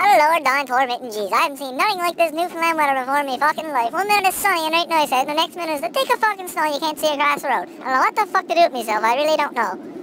Oh Lord, dying tormenting jeez. I haven't seen nothing like this Newfoundland weather before in me fucking life. One minute it's sunny and right nice out, the next minute it's a thick of fucking snow you can't see across the road. I don't know what the fuck to do with myself, I really don't know.